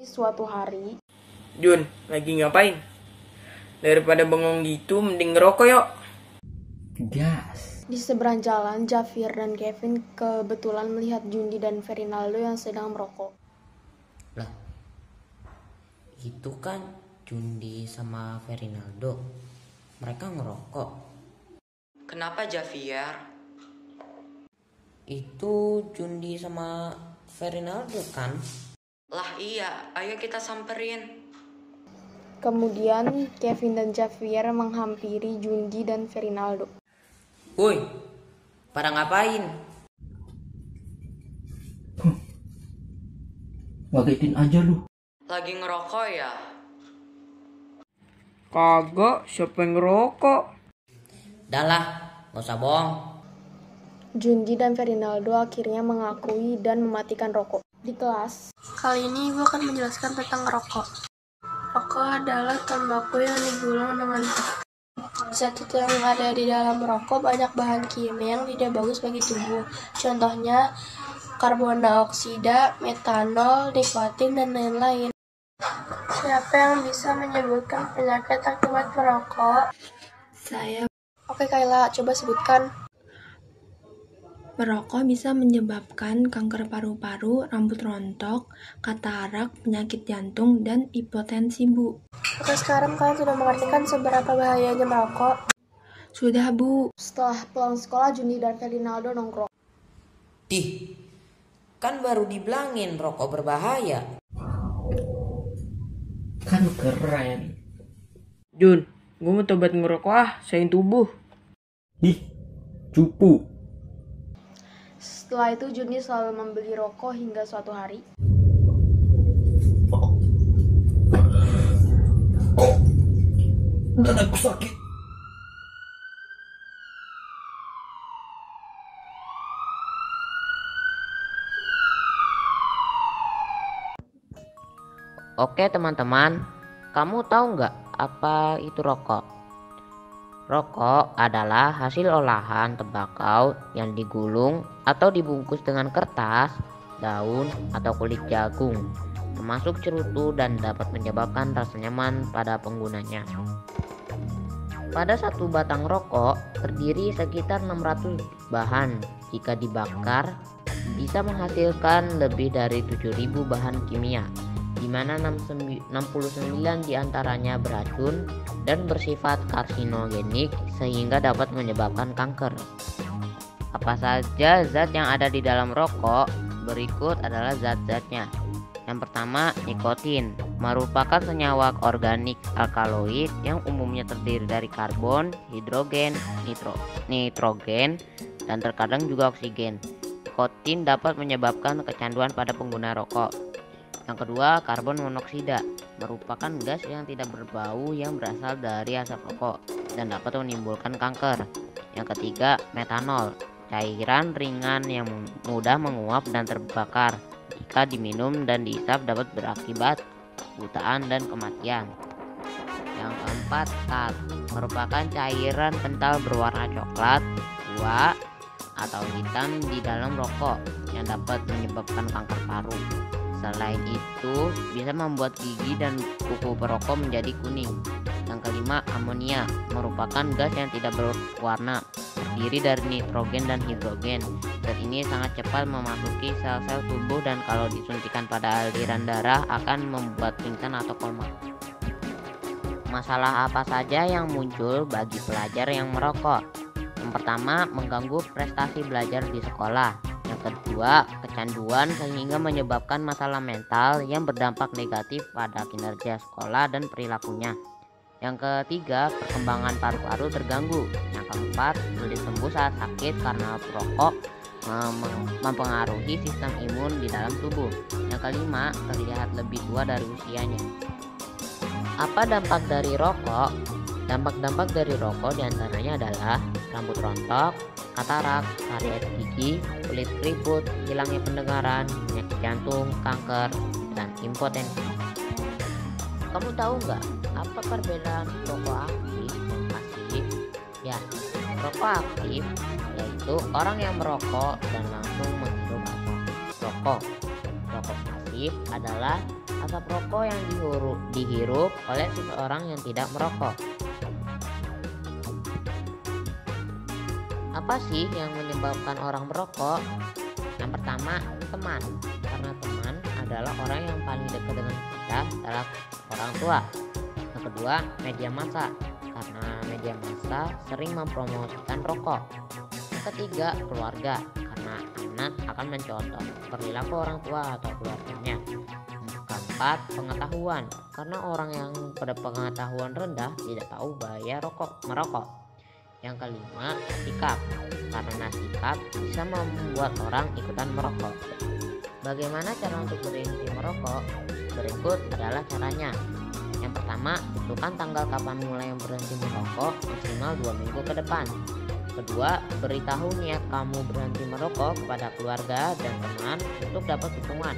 Suatu hari, Jun, lagi ngapain? Daripada bengong gitu, mending ngerokok yuk. Gas. di seberang jalan, Jafir dan Kevin kebetulan melihat Jundi dan Ferinaldo yang sedang merokok. Lah. Itu kan Jundi sama Ferinaldo. Mereka ngerokok. Kenapa Javier? Itu Jundi sama Ferinaldo kan? Lah iya, ayo kita samperin. Kemudian, Kevin dan Jafir menghampiri Jundi dan Ferinaldo. Woi, pada ngapain? Ngagetin aja lu. Lagi ngerokok ya? Kagak, siapa yang ngerokok? Dah lah, gak usah bohong. Jundi dan Ferinaldo akhirnya mengakui dan mematikan rokok. Di kelas, Kali ini gue akan menjelaskan tentang rokok. Rokok adalah tembakau yang digulung dengan Zat itu yang ada di dalam rokok banyak bahan kimia yang tidak bagus bagi tubuh. Contohnya karbon dioksida, metanol, nikotin, dan lain-lain. Siapa yang bisa menyebutkan penyakit akibat merokok? Saya. Oke Kayla, coba sebutkan. Merokok bisa menyebabkan kanker paru-paru, rambut rontok, katarak, penyakit jantung, dan hipotensi, Bu. Oke, sekarang kalian sudah mengertikan seberapa bahayanya merokok. Sudah, Bu. setelah pulang sekolah, Jundi dan Ferinaldo nongkrong. Dih, kan baru dibilangin rokok berbahaya. Kan keren. Jun, gue mau tobat ngerokok ah, sayang tubuh. Ih, cupu. Setelah itu, Jundi selalu membeli rokok hingga suatu hari. Dadaku sakit. Oke teman-teman, kamu tahu nggak apa itu rokok? Rokok adalah hasil olahan tembakau yang digulung atau dibungkus dengan kertas, daun, atau kulit jagung, termasuk cerutu dan dapat menyebabkan rasa nyaman pada penggunanya. Pada satu batang rokok terdiri sekitar 600 bahan. Jika dibakar, bisa menghasilkan lebih dari 7000 bahan kimia di mana 69 di antaranya beracun dan bersifat karsinogenik sehingga dapat menyebabkan kanker. Apa saja zat yang ada di dalam rokok? Berikut adalah zat-zatnya. Yang pertama, nikotin merupakan senyawa organik alkaloid yang umumnya terdiri dari karbon, hidrogen, nitro, nitrogen, dan terkadang juga oksigen. Nikotin dapat menyebabkan kecanduan pada pengguna rokok. Yang kedua, karbon monoksida merupakan gas yang tidak berbau yang berasal dari asap rokok dan dapat menimbulkan kanker. Yang ketiga, metanol, cairan ringan yang mudah menguap dan terbakar. Jika diminum dan dihisap dapat berakibat butaan dan kematian. Yang keempat, tat merupakan cairan kental berwarna coklat, tua, atau hitam di dalam rokok yang dapat menyebabkan kanker paru. Selain itu, bisa membuat gigi dan kuku perokok menjadi kuning. Yang kelima, amonia merupakan gas yang tidak berwarna, terdiri dari nitrogen dan hidrogen. Zat ini sangat cepat memasuki sel-sel tubuh dan kalau disuntikan pada aliran darah akan membuat pingsan atau koma. Masalah apa saja yang muncul bagi pelajar yang merokok? Yang pertama, mengganggu prestasi belajar di sekolah. Yang kedua, kecanduan sehingga menyebabkan masalah mental yang berdampak negatif pada kinerja sekolah dan perilakunya. Yang ketiga, perkembangan paru-paru terganggu. Yang keempat, sulit sembuh saat sakit karena perokok mem- mempengaruhi sistem imun di dalam tubuh. Yang kelima, terlihat lebih tua dari usianya. Apa dampak dari rokok? Dampak-dampak dari rokok di antaranya adalah rambut rontok, katarak, karies gigi, kulit keriput, hilangnya pendengaran, penyakit jantung, kanker, dan impotensi. Kamu tahu nggak apa perbedaan rokok aktif dan pasif? Ya, rokok aktif yaitu orang yang merokok dan langsung menghirup asap rokok. Rokok pasif adalah Asap rokok yang dihirup, dihirup oleh seseorang yang tidak merokok. Apa sih yang menyebabkan orang merokok? Yang pertama, teman. Karena teman adalah orang yang paling dekat dengan kita adalah orang tua. Yang kedua, media massa. Karena media massa sering mempromosikan rokok. Yang ketiga, keluarga. Karena anak akan mencontoh perilaku orang tua atau keluarganya. Yang keempat, pengetahuan. Karena orang yang pada pengetahuan rendah tidak tahu bahaya rokok merokok. Yang kelima, sikap. Karena sikap bisa membuat orang ikutan merokok. Bagaimana cara untuk berhenti merokok? Berikut adalah caranya. Yang pertama, tentukan tanggal kapan mulai berhenti merokok maksimal 2 minggu ke depan. Kedua, beritahu niat kamu berhenti merokok kepada keluarga dan teman untuk dapat dukungan.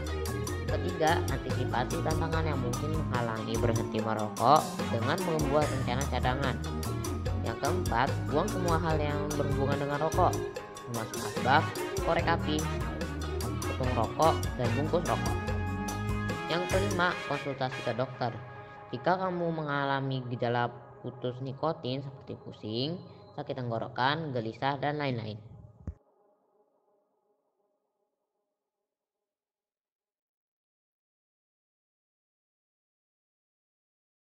Ketiga, antisipasi tantangan yang mungkin menghalangi berhenti merokok dengan membuat rencana cadangan. Yang keempat, buang semua hal yang berhubungan dengan rokok, termasuk asbak, korek api, putung rokok, dan bungkus rokok. Yang kelima, konsultasi ke dokter. Jika kamu mengalami gejala putus nikotin seperti pusing, sakit tenggorokan, gelisah, dan lain-lain.